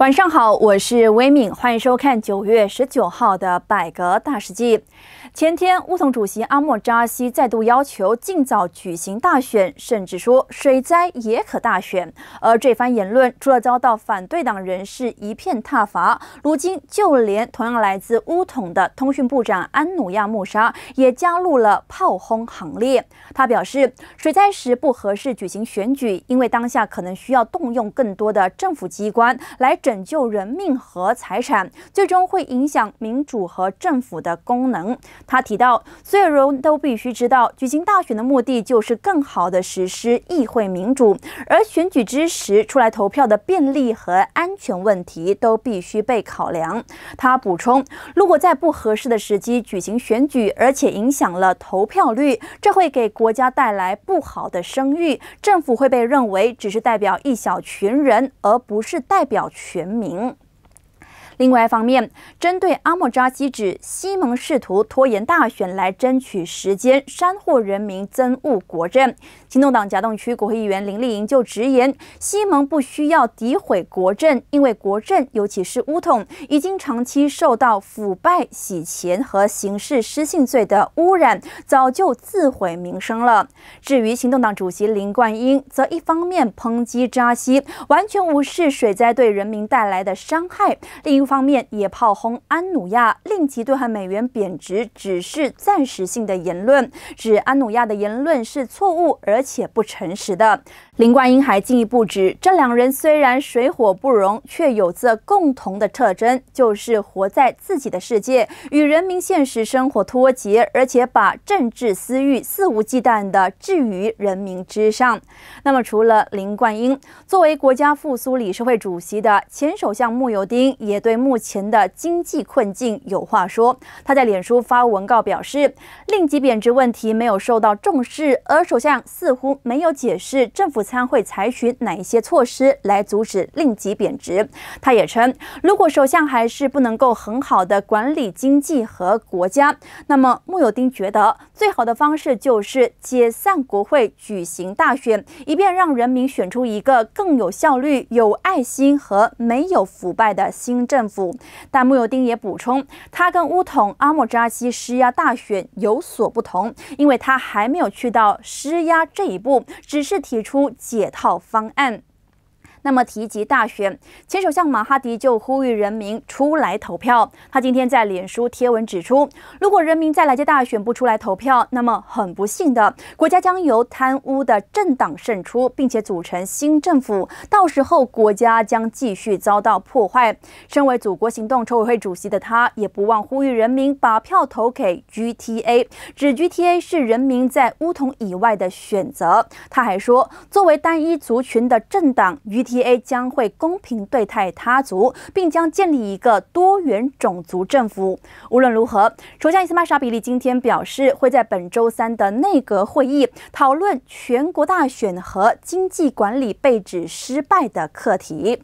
晚上好，我是威敏，欢迎收看九月十九号的百格大世纪。前天，乌统主席阿莫扎西再度要求尽早举行大选，甚至说水灾也可大选。而这番言论除了遭到反对党人士一片挞伐，如今就连同样来自乌统的通讯部长安努亚穆沙也加入了炮轰行列。他表示，水灾时不合适举行选举，因为当下可能需要动用更多的政府机关来整拯救人命和财产，最终会影响民主和政府的功能。他提到，所有人都必须知道，举行大选的目的就是更好的实施议会民主，而选举之时出来投票的便利和安全问题都必须被考量。他补充，如果在不合适的时机举行选举，而且影响了投票率，这会给国家带来不好的声誉，政府会被认为只是代表一小群人，而不是代表全全名。另外一方面，针对阿莫扎西指西蒙试图拖延大选来争取时间，煽惑人民憎恶国政，行动党夹动区国会议员林立莹就直言，西蒙不需要诋毁国政，因为国政尤其是乌统已经长期受到腐败、洗钱和刑事失信罪的污染，早就自毁名声了。至于行动党主席林冠英，则一方面抨击扎西完全无视水灾对人民带来的伤害，另一。方面也炮轰安努亚，令其对和美元贬值只是暂时性的言论，指安努亚的言论是错误而且不诚实的。林冠英还进一步指，这两人虽然水火不容，却有着共同的特征，就是活在自己的世界，与人民现实生活脱节，而且把政治私欲肆无忌惮地置于人民之上。那么，除了林冠英，作为国家复苏理事会主席的前首相穆尤丁也对。目前的经济困境有话说，他在脸书发文告表示，令吉贬值问题没有受到重视，而首相似乎没有解释政府参会采取哪一些措施来阻止令吉贬值。他也称，如果首相还是不能够很好的管理经济和国家，那么穆友丁觉得最好的方式就是解散国会，举行大选，以便让人民选出一个更有效率、有爱心和没有腐败的新政。府，但穆尤丁也补充，他跟乌统阿莫扎西施压大选有所不同，因为他还没有去到施压这一步，只是提出解套方案。那么提及大选，前首相马哈迪就呼吁人民出来投票。他今天在脸书贴文指出，如果人民在来届大选不出来投票，那么很不幸的，国家将由贪污的政党胜出，并且组成新政府。到时候国家将继续遭到破坏。身为祖国行动筹委会主席的他，也不忘呼吁人民把票投给 GTA，指 GTA 是人民在乌统以外的选择。他还说，作为单一族群的政党，G。T A 将会公平对待他族，并将建立一个多元种族政府。无论如何，首相伊斯玛沙比利今天表示，会在本周三的内阁会议讨论全国大选和经济管理被指失败的课题。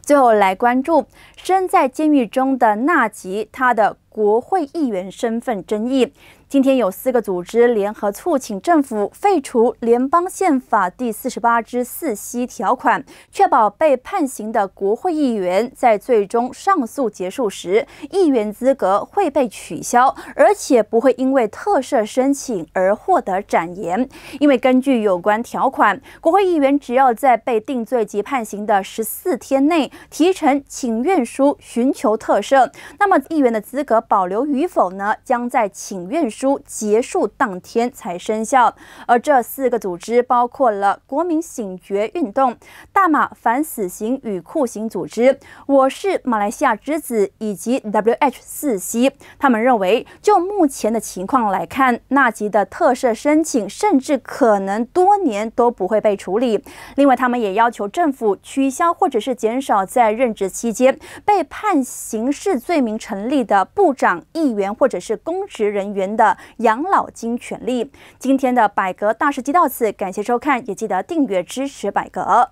最后来关注身在监狱中的纳吉，他的国会议员身份争议。今天有四个组织联合促请政府废除联邦宪法第四十八之四 C 条款，确保被判刑的国会议员在最终上诉结束时，议员资格会被取消，而且不会因为特赦申请而获得展延。因为根据有关条款，国会议员只要在被定罪及判刑的十四天内提成请愿书寻求特赦，那么议员的资格保留与否呢？将在请愿书。书结束当天才生效，而这四个组织包括了国民醒觉运动、大马反死刑与酷刑组织、我是马来西亚之子以及 WH 四 C。他们认为，就目前的情况来看，纳吉的特赦申请甚至可能多年都不会被处理。另外，他们也要求政府取消或者是减少在任职期间被判刑事罪名成立的部长、议员或者是公职人员的养老金权利。今天的百格大事记到此，感谢收看，也记得订阅支持百格。